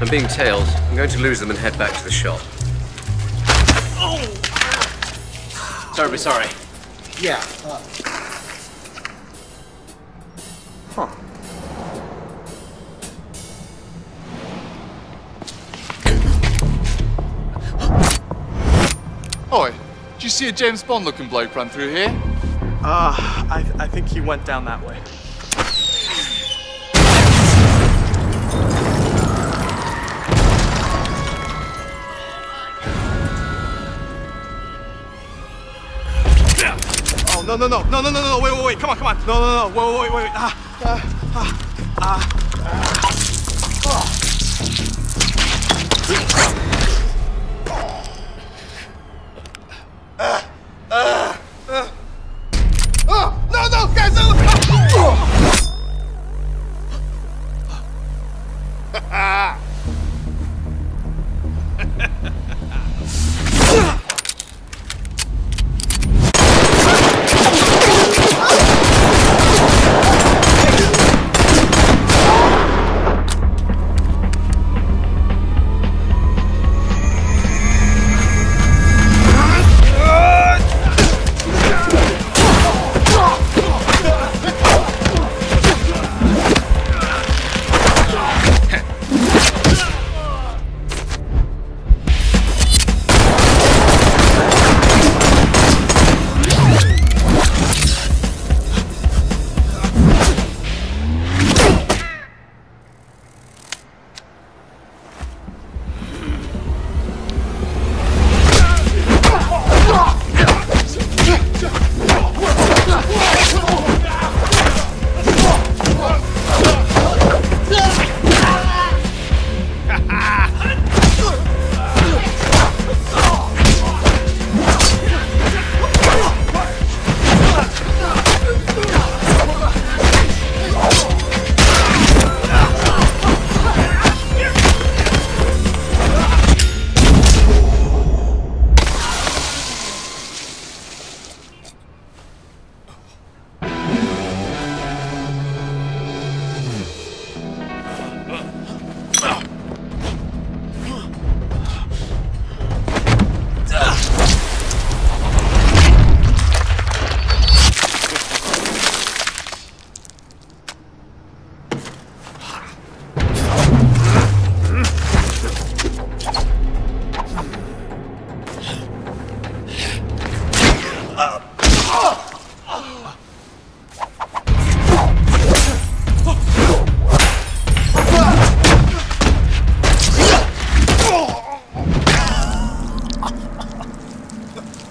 I'm being tailed. I'm going to lose them and head back to the shop. Oh. Sorry, but sorry. Yeah. Uh, huh. Oi, did you see a James Bond looking bloke run through here? Uh, I, I think he went down that way. No, no, no, no, no, no, no, wait, wait, wait, come on, come on. No, no, no, wait, wait, wait, wait. Ah, ah, ah, ah. Oh,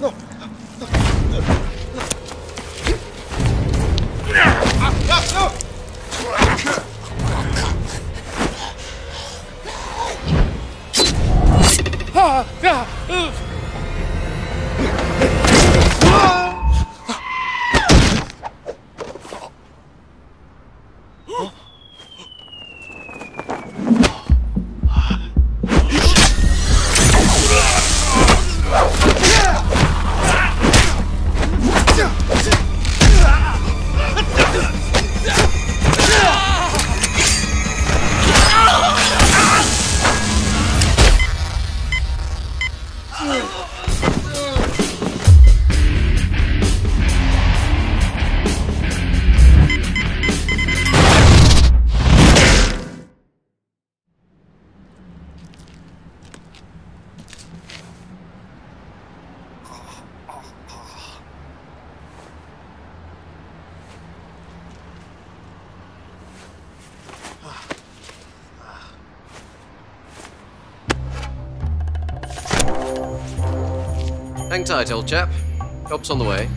Ah! Ah! Ugh! Hang tight, old chap. Help's on the way.